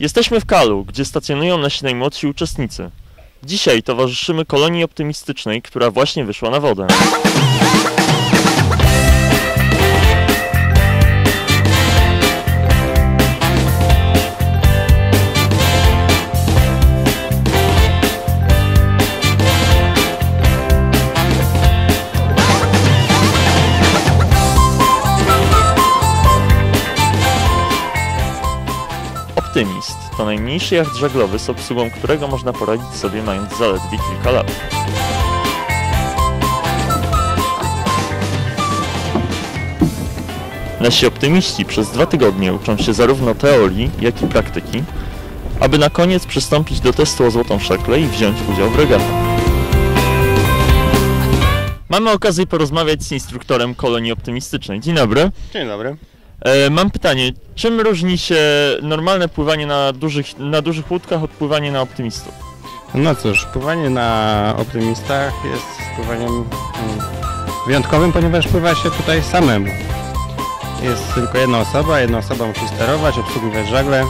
Jesteśmy w Kalu, gdzie stacjonują nasi najmłodsi uczestnicy. Dzisiaj towarzyszymy kolonii optymistycznej, która właśnie wyszła na wodę. Optymist to najmniejszy jacht żaglowy, z obsługą którego można poradzić sobie mając zaledwie kilka lat. Nasi optymiści przez dwa tygodnie uczą się zarówno teorii, jak i praktyki, aby na koniec przystąpić do testu o złotą szeklę i wziąć udział w regatach. Mamy okazję porozmawiać z instruktorem kolonii optymistycznej. Dzień dobry. Dzień dobry. E, mam pytanie, czym różni się normalne pływanie na dużych, na dużych łódkach od pływania na optymistów? No cóż, pływanie na optymistach jest pływaniem mm, wyjątkowym, ponieważ pływa się tutaj samemu. Jest tylko jedna osoba, jedna osoba musi sterować, obsługiwać żagle,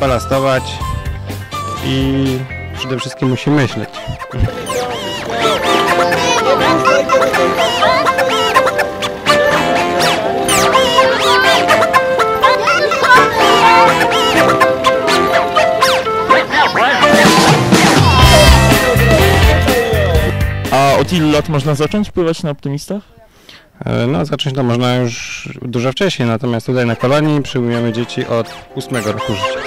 balastować i przede wszystkim musi myśleć. Od ilu lat można zacząć pływać na optymistach? E, No, zacząć to można już dużo wcześniej, natomiast tutaj na kolonii przyjmujemy dzieci od 8 roku życia.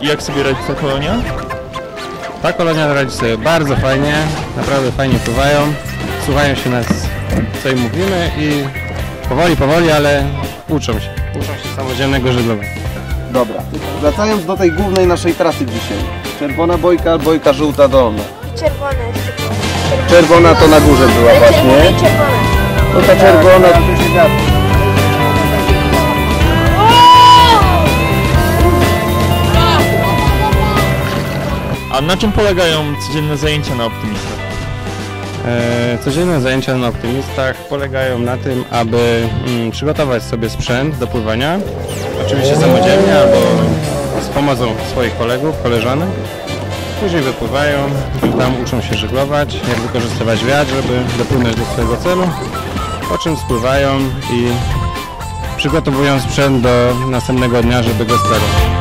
I jak sobie radzi ta kolonia? Ta kolonia radzi sobie bardzo fajnie, naprawdę fajnie pływają, słuchają się nas, co im mówimy i powoli, powoli, ale uczą się. Uczą się samodzielnego żeglowania. Dobra, wracając do tej głównej naszej trasy dzisiaj. Czerwona bojka, bojka żółta dolna. Czerwone jeszcze. Czerwona to na górze była właśnie. i czerwone. No ta czerwona to tu się gada. A na czym polegają codzienne zajęcia na optymistach? E, codzienne zajęcia na optymistach polegają na tym, aby mm, przygotować sobie sprzęt do pływania, oczywiście samodzielnie albo z pomocą swoich kolegów, koleżanek. Później wypływają, tam uczą się żeglować, jak wykorzystywać wiatr, żeby dopłynąć do swojego celu, po czym spływają i przygotowują sprzęt do następnego dnia, żeby go sterować.